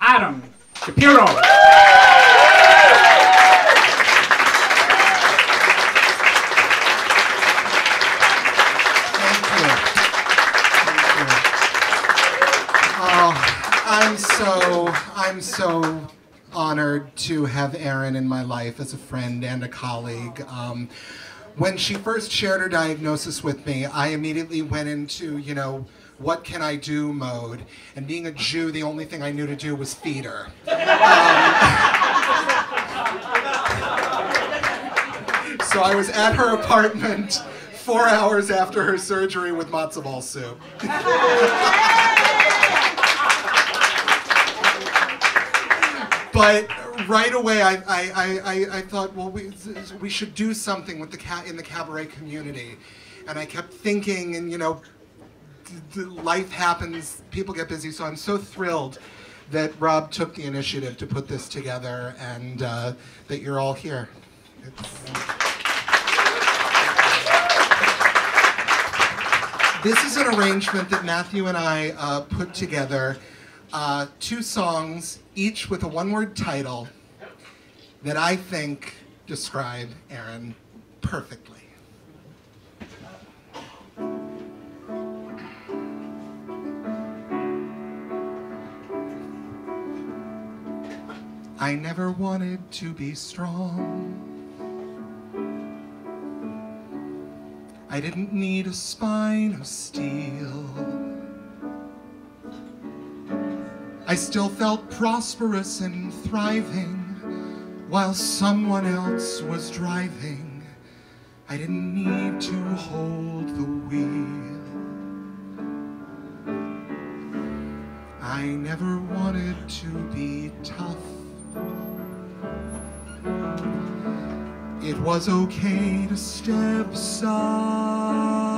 Adam Shapiro. Oh, I'm so, I'm so honored to have Erin in my life as a friend and a colleague. Um, when she first shared her diagnosis with me, I immediately went into, you know, what can I do mode. And being a Jew, the only thing I knew to do was feed her. Um, so I was at her apartment four hours after her surgery with matzo ball soup. but right away I, I, I, I thought, well, we, we should do something with the cat in the cabaret community. And I kept thinking, and you know, life happens, people get busy, so I'm so thrilled that Rob took the initiative to put this together and uh, that you're all here. It's, this is an arrangement that Matthew and I uh, put together. Uh, two songs, each with a one-word title that I think describe Erin perfectly. I never wanted to be strong. I didn't need a spine of steel. I still felt prosperous and thriving while someone else was driving. I didn't need to hold the wheel. I never wanted to be tough. It was okay to step aside.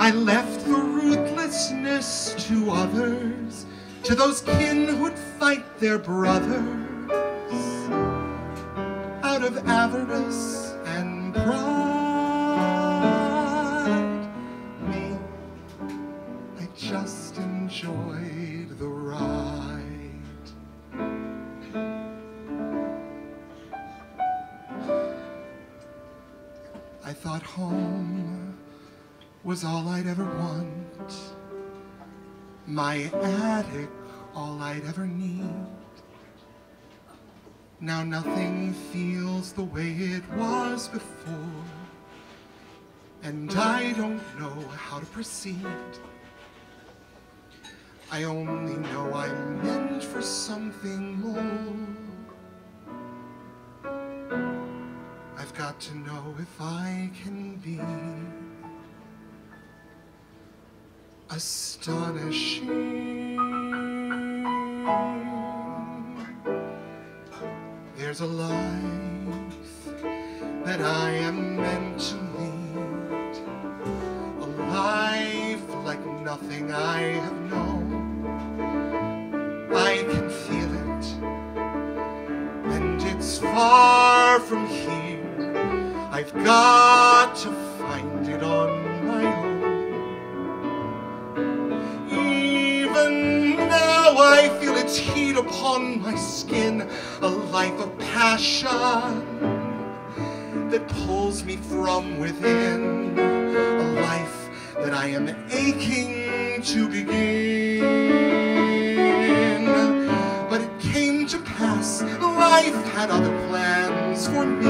I left the ruthlessness to others, to those kin who'd fight their brothers out of avarice and pride. Me, I just enjoyed the ride. I thought home was all I'd ever want. My attic, all I'd ever need. Now nothing feels the way it was before. And I don't know how to proceed. I only know I'm meant for something more. I've got to know if I can be astonishing. There's a life that I am meant to lead, a life like nothing I have known. I can feel it, and it's far from here. I've got to find it on Now I feel its heat upon my skin, a life of passion that pulls me from within, a life that I am aching to begin. But it came to pass, life had other plans for me.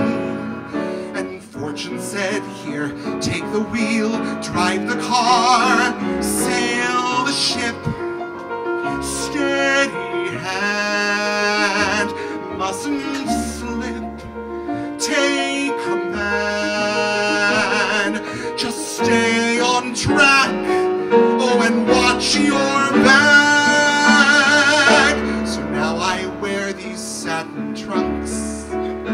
And fortune said, here, take the wheel, drive the car, sail the ship, hand, mustn't slip, take command, just stay on track, oh, and watch your back. So now I wear these satin trunks and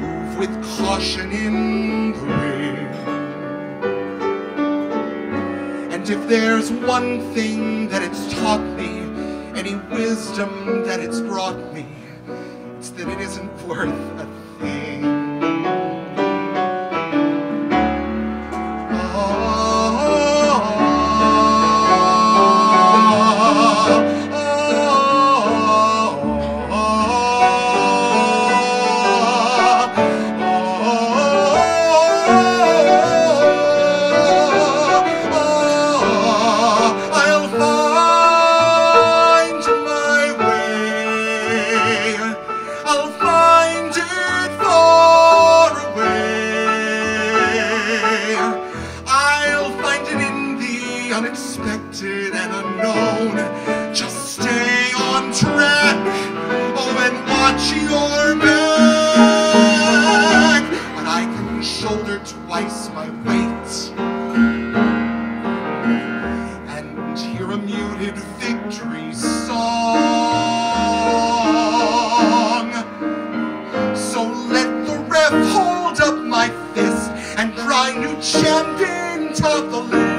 move with caution in the wind. And if there's one thing that it's taught me, any wisdom that it's brought me, it's that it isn't worth a thing. Unexpected and unknown. Just stay on track. Oh, and watch your back. But I can shoulder twice my weight. And hear a muted victory song. So let the ref hold up my fist and cry new champion top the list.